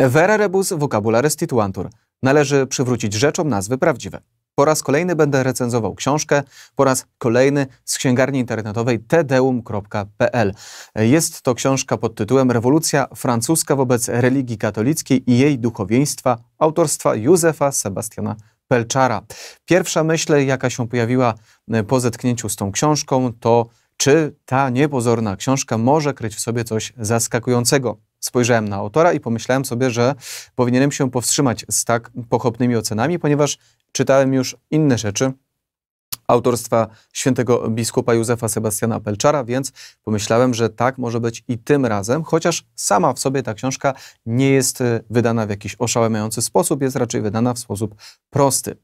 Vere rebus vocabulare stituantur. Należy przywrócić rzeczom nazwy prawdziwe. Po raz kolejny będę recenzował książkę, po raz kolejny z księgarni internetowej tedeum.pl. Jest to książka pod tytułem Rewolucja francuska wobec religii katolickiej i jej duchowieństwa autorstwa Józefa Sebastiana Pelczara. Pierwsza myśl, jaka się pojawiła po zetknięciu z tą książką, to czy ta niepozorna książka może kryć w sobie coś zaskakującego. Spojrzałem na autora i pomyślałem sobie, że powinienem się powstrzymać z tak pochopnymi ocenami, ponieważ czytałem już inne rzeczy autorstwa świętego biskupa Józefa Sebastiana Pelczara, więc pomyślałem, że tak może być i tym razem, chociaż sama w sobie ta książka nie jest e, wydana w jakiś oszałamiający sposób, jest raczej wydana w sposób prosty.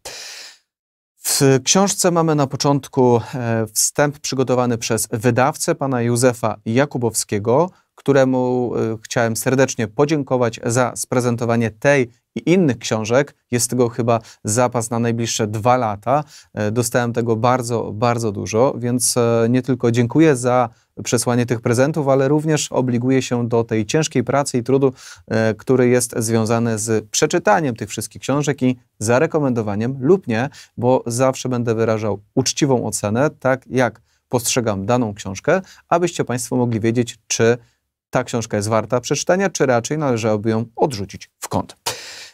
W książce mamy na początku e, wstęp przygotowany przez wydawcę, pana Józefa Jakubowskiego, któremu e, chciałem serdecznie podziękować za sprezentowanie tej i innych książek. Jest tego chyba zapas na najbliższe dwa lata. E, dostałem tego bardzo, bardzo dużo, więc e, nie tylko dziękuję za przesłanie tych prezentów, ale również obliguję się do tej ciężkiej pracy i trudu, który jest związany z przeczytaniem tych wszystkich książek i zarekomendowaniem lub nie, bo zawsze będę wyrażał uczciwą ocenę, tak jak postrzegam daną książkę, abyście Państwo mogli wiedzieć, czy ta książka jest warta przeczytania, czy raczej należałoby ją odrzucić w kąt.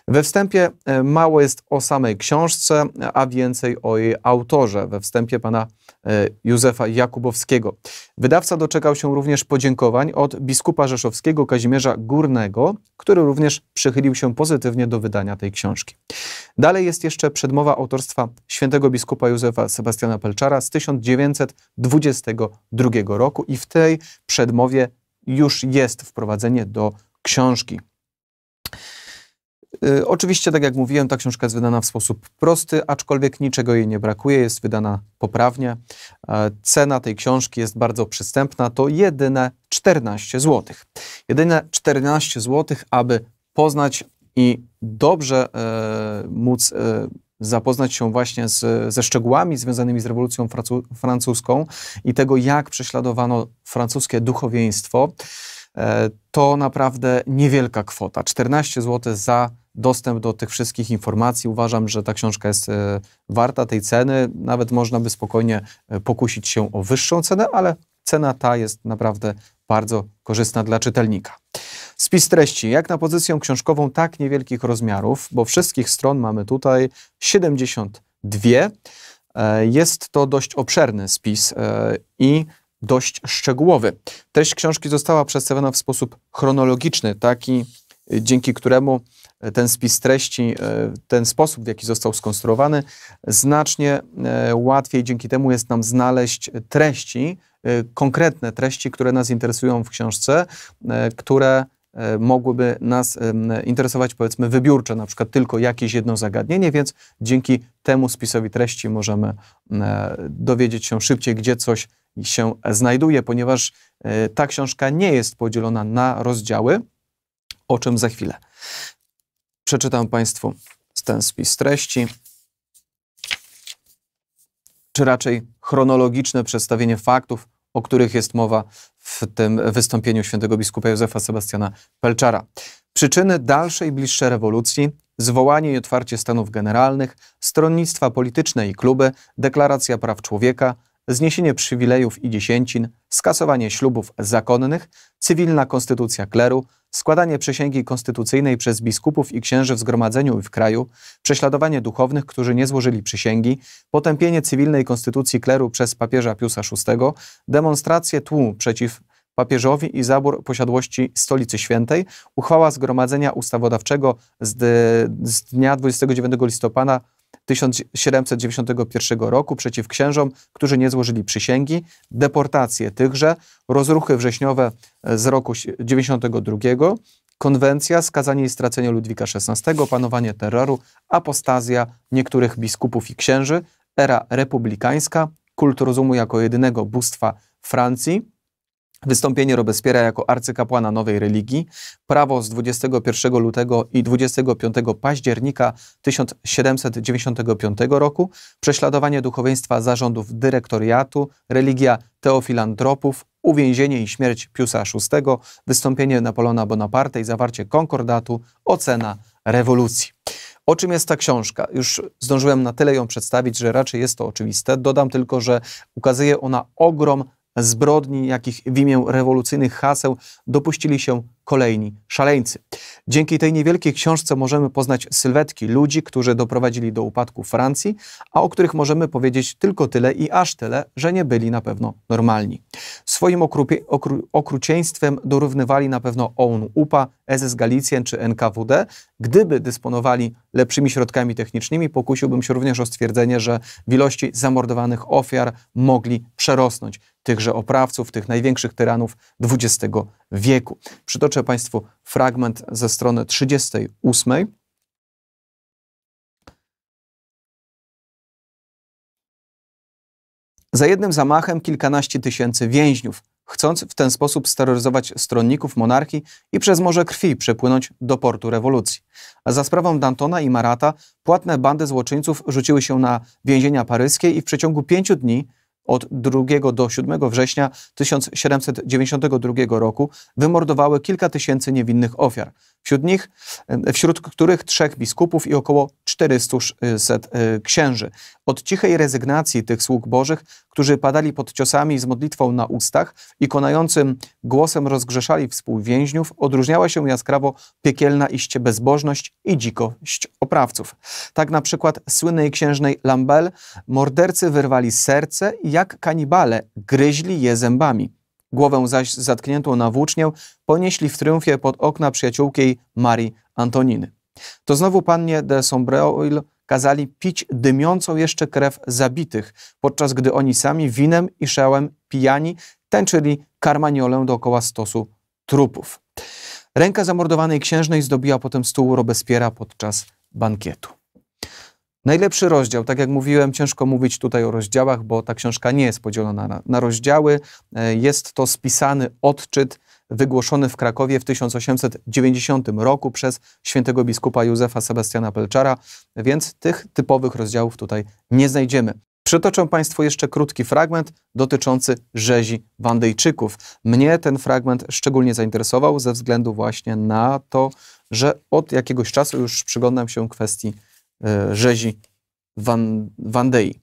We wstępie e, mało jest o samej książce, a więcej o jej autorze. We wstępie pana e, Józefa Jakubowskiego. Wydawca doczekał się również podziękowań od biskupa rzeszowskiego Kazimierza Górnego, który również przychylił się pozytywnie do wydania tej książki. Dalej jest jeszcze przedmowa autorstwa świętego biskupa Józefa Sebastiana Pelczara z 1922 roku i w tej przedmowie już jest wprowadzenie do książki. Y, oczywiście, tak jak mówiłem, ta książka jest wydana w sposób prosty, aczkolwiek niczego jej nie brakuje, jest wydana poprawnie. E, cena tej książki jest bardzo przystępna, to jedyne 14 zł. Jedyne 14 zł, aby poznać i dobrze e, móc e, zapoznać się właśnie z, ze szczegółami związanymi z rewolucją francuską i tego, jak prześladowano francuskie duchowieństwo, e, to naprawdę niewielka kwota. 14 zł za dostęp do tych wszystkich informacji. Uważam, że ta książka jest e, warta tej ceny. Nawet można by spokojnie e, pokusić się o wyższą cenę, ale cena ta jest naprawdę bardzo korzystna dla czytelnika. Spis treści, jak na pozycję książkową tak niewielkich rozmiarów, bo wszystkich stron mamy tutaj 72. E, jest to dość obszerny spis e, i dość szczegółowy. Treść książki została przedstawiona w sposób chronologiczny, taki dzięki któremu ten spis treści, e, ten sposób, w jaki został skonstruowany, znacznie łatwiej dzięki temu jest nam znaleźć treści, konkretne treści, które nas interesują w książce, które E, mogłyby nas interesować, powiedzmy, wybiórczo, na przykład tylko jakieś jedno zagadnienie, więc dzięki temu spisowi treści możemy dowiedzieć się szybciej, gdzie coś się znajduje, ponieważ ta książka nie jest podzielona na rozdziały, o czym za chwilę. Przeczytam Państwu ten spis treści, czy raczej chronologiczne przedstawienie faktów, o których jest mowa w tym wystąpieniu świętego biskupa Józefa Sebastiana Pelczara. Przyczyny dalszej, bliższej rewolucji, zwołanie i otwarcie stanów generalnych, stronnictwa polityczne i kluby, deklaracja praw człowieka, zniesienie przywilejów i dziesięcin, skasowanie ślubów zakonnych, cywilna konstytucja kleru, składanie przysięgi konstytucyjnej przez biskupów i księży w zgromadzeniu i w kraju, prześladowanie duchownych, którzy nie złożyli przysięgi, potępienie cywilnej konstytucji kleru przez papieża Piusa VI, demonstracje tłumu przeciw papieżowi i zabór posiadłości Stolicy Świętej, uchwała Zgromadzenia Ustawodawczego z, z dnia 29 listopada 1791 roku przeciw księżom, którzy nie złożyli przysięgi, deportacje tychże, rozruchy wrześniowe z roku 92, konwencja, skazanie i stracenie Ludwika XVI, panowanie terroru, apostazja niektórych biskupów i księży, era republikańska, kult rozumu jako jedynego bóstwa Francji, Wystąpienie Robespiera jako arcykapłana nowej religii, prawo z 21 lutego i 25 października 1795 roku, prześladowanie duchowieństwa zarządów dyrektoriatu, religia teofilantropów, uwięzienie i śmierć Piusa VI, wystąpienie Napoleona Bonaparte i zawarcie konkordatu, ocena rewolucji. O czym jest ta książka? Już zdążyłem na tyle ją przedstawić, że raczej jest to oczywiste. Dodam tylko, że ukazuje ona ogrom zbrodni, jakich w imię rewolucyjnych haseł dopuścili się kolejni szaleńcy. Dzięki tej niewielkiej książce możemy poznać sylwetki ludzi, którzy doprowadzili do upadku Francji, a o których możemy powiedzieć tylko tyle i aż tyle, że nie byli na pewno normalni. Swoim okru, okrucieństwem dorównywali na pewno OUN UPA, SS Galicjen czy NKWD. Gdyby dysponowali lepszymi środkami technicznymi, pokusiłbym się również o stwierdzenie, że w ilości zamordowanych ofiar mogli przerosnąć tychże oprawców, tych największych tyranów XX wieku. Przytoczę Państwu fragment ze strony 38. Za jednym zamachem kilkanaście tysięcy więźniów, chcąc w ten sposób steroryzować stronników monarchii i przez morze krwi przepłynąć do portu rewolucji. A za sprawą Dantona i Marata płatne bandy złoczyńców rzuciły się na więzienia paryskie i w przeciągu pięciu dni od 2 do 7 września 1792 roku wymordowały kilka tysięcy niewinnych ofiar. Wśród nich, wśród których trzech biskupów i około 400 e, księży. Od cichej rezygnacji tych sług bożych, którzy padali pod ciosami z modlitwą na ustach i konającym głosem rozgrzeszali współwięźniów, odróżniała się jaskrawo piekielna iście bezbożność i dzikość oprawców. Tak na przykład słynnej księżnej Lambel mordercy wyrwali serce jak kanibale gryźli je zębami. Głowę zaś zatkniętą na włócznię ponieśli w triumfie pod okna przyjaciółki Marii Antoniny. To znowu pannie de Sombreoil kazali pić dymiącą jeszcze krew zabitych, podczas gdy oni sami winem i szałem pijani tęczyli karmaniolę dookoła stosu trupów. Ręka zamordowanej księżnej zdobiła potem stół Robespiera podczas bankietu. Najlepszy rozdział, tak jak mówiłem, ciężko mówić tutaj o rozdziałach, bo ta książka nie jest podzielona na, na rozdziały. E, jest to spisany odczyt wygłoszony w Krakowie w 1890 roku przez świętego biskupa Józefa Sebastiana Pelczara, więc tych typowych rozdziałów tutaj nie znajdziemy. Przytoczę Państwu jeszcze krótki fragment dotyczący rzezi Wandejczyków. Mnie ten fragment szczególnie zainteresował ze względu właśnie na to, że od jakiegoś czasu już przyglądam się kwestii E, rzezi Wandei.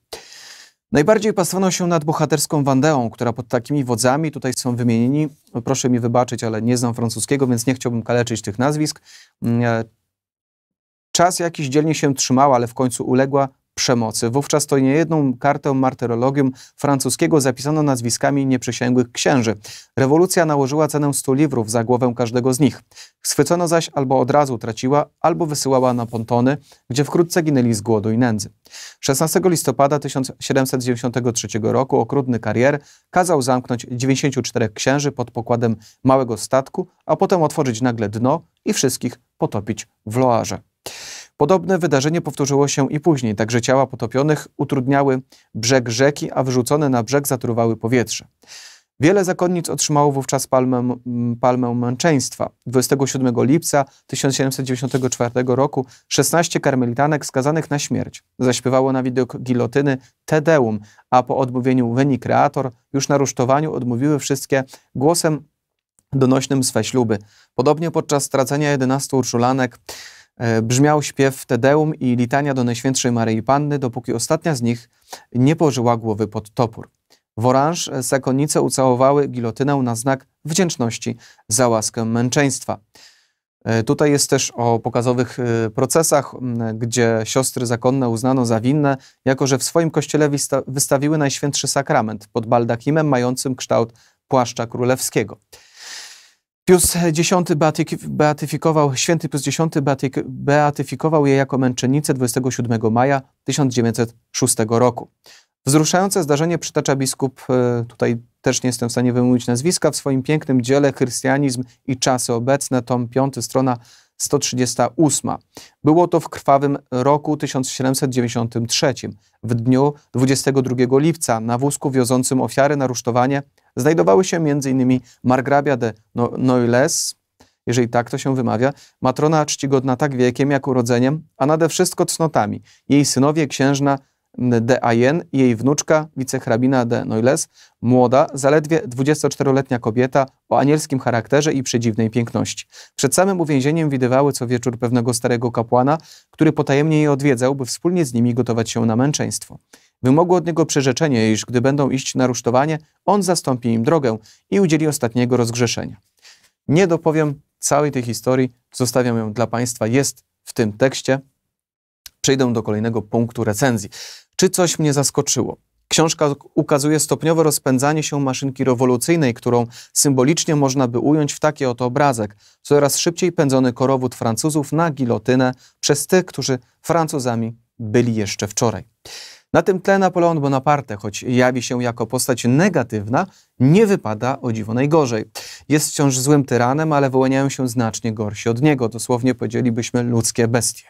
Najbardziej pasowano się nad bohaterską Wandeą, która pod takimi wodzami, tutaj są wymienieni, proszę mi wybaczyć, ale nie znam francuskiego, więc nie chciałbym kaleczyć tych nazwisk. Mm, e, czas jakiś dzielnie się trzymała, ale w końcu uległa przemocy. Wówczas to niejedną kartę martyrologium francuskiego zapisano nazwiskami nieprzysięgłych księży. Rewolucja nałożyła cenę 100 liwrów za głowę każdego z nich. Schwycono zaś albo od razu traciła, albo wysyłała na pontony, gdzie wkrótce ginęli z głodu i nędzy. 16 listopada 1793 roku okrutny karier kazał zamknąć 94 księży pod pokładem małego statku, a potem otworzyć nagle dno i wszystkich potopić w Loarze. Podobne wydarzenie powtórzyło się i później, także ciała potopionych utrudniały brzeg rzeki, a wyrzucone na brzeg zatruwały powietrze. Wiele zakonnic otrzymało wówczas palmę, palmę męczeństwa. 27 lipca 1794 roku 16 karmelitanek skazanych na śmierć zaśpiewało na widok gilotyny Te Deum, a po odmówieniu Veni Creator już na rusztowaniu odmówiły wszystkie głosem donośnym swe śluby. Podobnie podczas stracenia 11 urszulanek brzmiał śpiew Tedeum i litania do Najświętszej Maryi Panny, dopóki ostatnia z nich nie położyła głowy pod topór. W Oranż zakonnice ucałowały gilotynę na znak wdzięczności za łaskę męczeństwa. E, tutaj jest też o pokazowych e, procesach, gdzie siostry zakonne uznano za winne, jako że w swoim kościele wystawiły Najświętszy Sakrament pod baldachimem mającym kształt płaszcza królewskiego. Pius X beatyfikował, święty Pius X beatyfikował je jako męczennicę 27 maja 1906 roku. Wzruszające zdarzenie przytacza biskup, e, tutaj też nie jestem w stanie wymówić nazwiska, w swoim pięknym dziele Chrystianizm i czasy obecne, tom 5, strona 138. Było to w krwawym roku 1793. W dniu 22 lipca na wózku wiozącym ofiary na rusztowanie znajdowały się m.in. margrabia de no-, Noyles, jeżeli tak to się wymawia, matrona czcigodna tak wiekiem jak urodzeniem, a nade wszystko cnotami, jej synowie księżna de Ayen i jej wnuczka, wicehrabina de Noyles, młoda, zaledwie 24-letnia kobieta o anielskim charakterze i przedziwnej piękności. Przed samym uwięzieniem widywały co wieczór pewnego starego kapłana, który potajemnie je odwiedzał, by wspólnie z nimi gotować się na męczeństwo. Wymogło od niego przyrzeczenie, iż gdy będą iść na rusztowanie, on zastąpi im drogę i udzieli ostatniego rozgrzeszenia. Nie dopowiem całej tej historii, zostawiam ją dla Państwa, jest w tym tekście. Przejdę do kolejnego punktu recenzji. Czy coś mnie zaskoczyło? Książka ukazuje stopniowe rozpędzanie się maszynki rewolucyjnej, którą symbolicznie można by ująć w taki oto obrazek. Coraz szybciej pędzony korowód Francuzów na gilotynę przez tych, którzy Francuzami byli jeszcze wczoraj. Na tym tle Napoleon Bonaparte, choć jawi się jako postać negatywna, nie wypada o dziwo najgorzej. Jest wciąż złym tyranem, ale wyłaniają się znacznie gorsi od niego, dosłownie powiedzielibyśmy ludzkie bestie.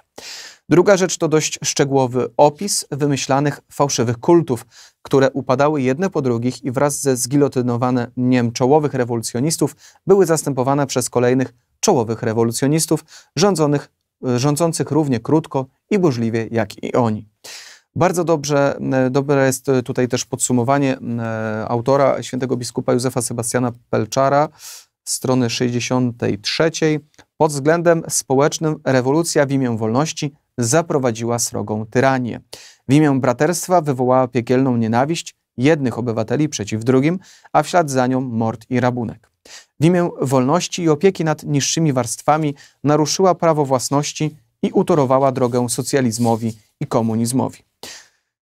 Druga rzecz to dość szczegółowy opis wymyślanych fałszywych kultów, które upadały jedne po drugich i wraz ze zgilotynowaniem czołowych rewolucjonistów były zastępowane przez kolejnych czołowych rewolucjonistów rządzonych, rządzących równie krótko i burzliwie jak i oni. Bardzo dobrze, e, dobre jest tutaj też podsumowanie e, autora świętego biskupa Józefa Sebastiana Pelczara, strony 63. Pod względem społecznym rewolucja w imię wolności zaprowadziła srogą tyranię. W imię braterstwa wywołała piekielną nienawiść jednych obywateli przeciw drugim, a w ślad za nią mord i rabunek. W imię wolności i opieki nad niższymi warstwami naruszyła prawo własności i utorowała drogę socjalizmowi i komunizmowi.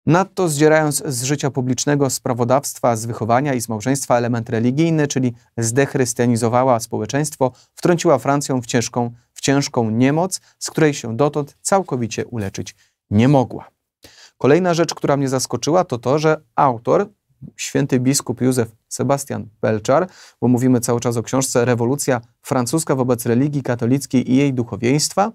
Nadto zdzierając z życia publicznego, z prawodawstwa, z wychowania i z małżeństwa element religijny, czyli zdechrystianizowała społeczeństwo, wtrąciła Francję w ciężką, ciężką niemoc, z której się dotąd całkowicie uleczyć nie mogła. Kolejna rzecz, która mnie zaskoczyła, to to, że autor, święty biskup Józef Sebastian Pelczar, bo mówimy cały czas o książce Rewolucja francuska wobec religii katolickiej i jej duchowieństwa,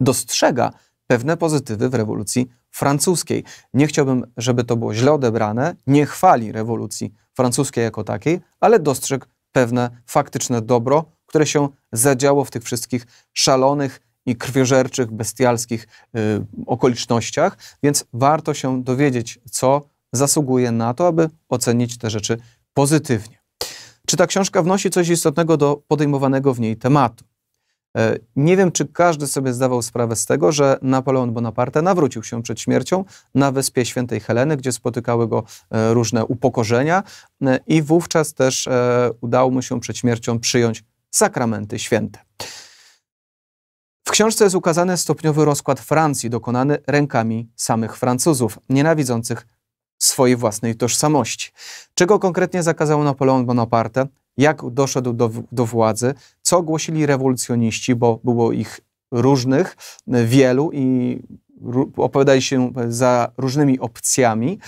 dostrzega pewne pozytywy w rewolucji francuskiej. Nie chciałbym, żeby to było źle odebrane, nie chwali rewolucji francuskiej jako takiej, ale dostrzegł pewne faktyczne dobro, które się zadziało w tych wszystkich szalonych i krwiożerczych, bestialskich y, okolicznościach, więc warto się dowiedzieć, co zasługuje na to, aby ocenić te rzeczy pozytywnie. Czy ta książka wnosi coś istotnego do podejmowanego w niej tematu? E, nie wiem, czy każdy sobie zdawał sprawę z tego, że Napoleon Bonaparte nawrócił się przed śmiercią na wyspie Świętej Heleny, gdzie spotykały go e, różne upokorzenia e, i wówczas też udało mu się przed śmiercią przyjąć sakramenty święte. W książce jest ukazany stopniowy rozkład Francji dokonany rękami samych Francuzów, nienawidzących swojej własnej tożsamości. Czego konkretnie zakazał Napoleon Bonaparte? jak doszedł do, do władzy, co głosili rewolucjoniści, bo było ich różnych, wielu i opowiadali się za różnymi opcjami,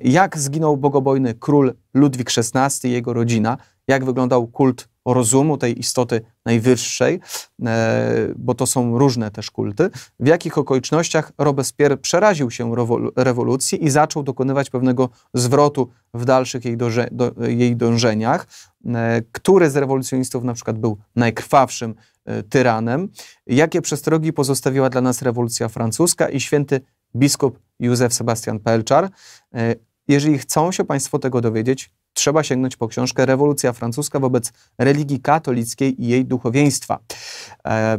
jak zginął bogobojny król Ludwik XVI i jego rodzina, jak wyglądał kult rozumu, tej istoty najwyższej, e, bo to są różne też kulty, w jakich okolicznościach Robespierre przeraził się rewolucji i zaczął dokonywać pewnego zwrotu w dalszych jej, dąże, do, jej dążeniach, e, który z rewolucjonistów na przykład był najkrwawszym e, tyranem, jakie przestrogi pozostawiła dla nas rewolucja francuska i święty biskup Józef Sebastian Pelczar. Jeżeli chcą się Państwo tego dowiedzieć, trzeba sięgnąć po książkę Rewolucja francuska wobec religii katolickiej i jej duchowieństwa. E,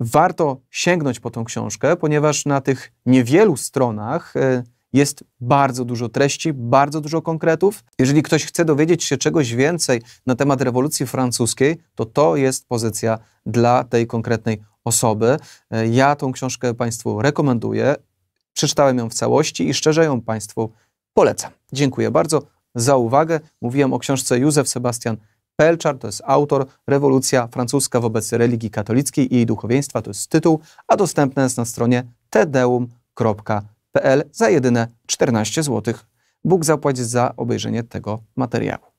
warto sięgnąć po tą książkę, ponieważ na tych niewielu stronach e, jest bardzo dużo treści, bardzo dużo konkretów. Jeżeli ktoś chce dowiedzieć się czegoś więcej na temat rewolucji francuskiej, to to jest pozycja dla tej konkretnej osoby. E, ja tą książkę Państwu rekomenduję. Przeczytałem ją w całości i szczerze ją Państwu Polecam. Dziękuję bardzo za uwagę. Mówiłem o książce Józef Sebastian Pelczar, to jest autor, Rewolucja francuska wobec religii katolickiej i jej duchowieństwa, to jest tytuł, a dostępne jest na stronie tedeum.pl za jedyne 14 zł. Bóg zapłaci za obejrzenie tego materiału.